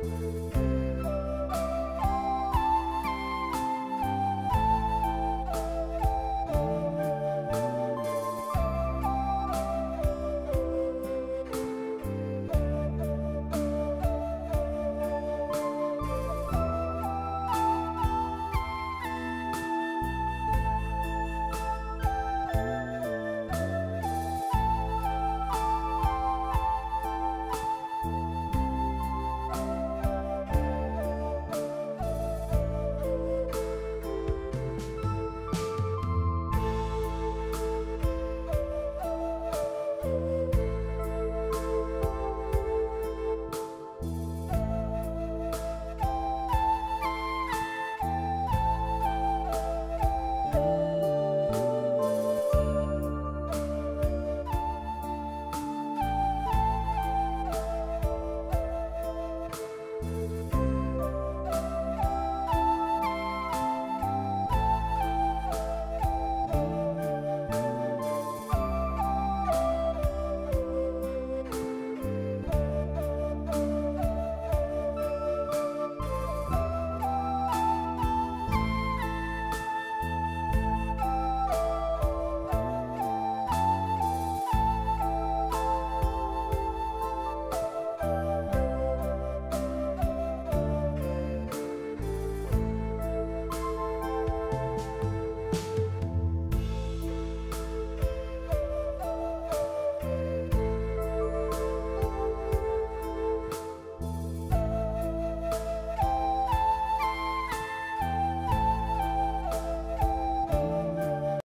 Música